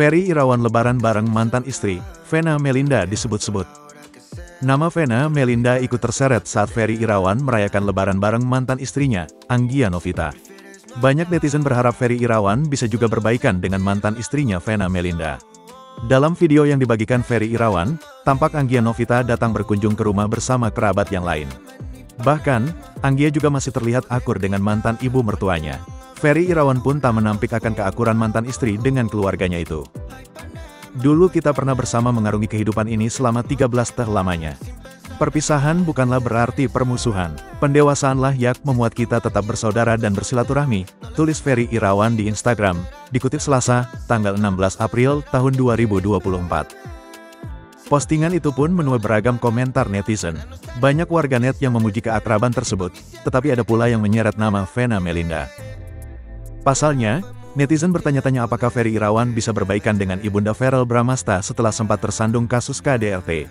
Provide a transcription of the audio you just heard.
Ferry Irawan lebaran bareng mantan istri, Vena Melinda disebut-sebut. Nama Vena Melinda ikut terseret saat Ferry Irawan merayakan lebaran bareng mantan istrinya, Anggia Novita. Banyak netizen berharap Ferry Irawan bisa juga berbaikan dengan mantan istrinya Vena Melinda. Dalam video yang dibagikan Ferry Irawan, tampak Anggia Novita datang berkunjung ke rumah bersama kerabat yang lain. Bahkan, Anggia juga masih terlihat akur dengan mantan ibu mertuanya. Ferry Irawan pun tak menampik akan keakuran mantan istri dengan keluarganya itu. Dulu kita pernah bersama mengarungi kehidupan ini selama 13 tahun lamanya. Perpisahan bukanlah berarti permusuhan. Pendewasaanlah yang memuat kita tetap bersaudara dan bersilaturahmi, tulis Ferry Irawan di Instagram, dikutip Selasa, tanggal 16 April tahun 2024. Postingan itu pun menuai beragam komentar netizen. Banyak warganet yang memuji keakraban tersebut, tetapi ada pula yang menyeret nama Vena Melinda. Pasalnya, netizen bertanya-tanya apakah Ferry Irawan bisa berbaikan dengan Ibunda Ferel Bramasta setelah sempat tersandung kasus KDRT.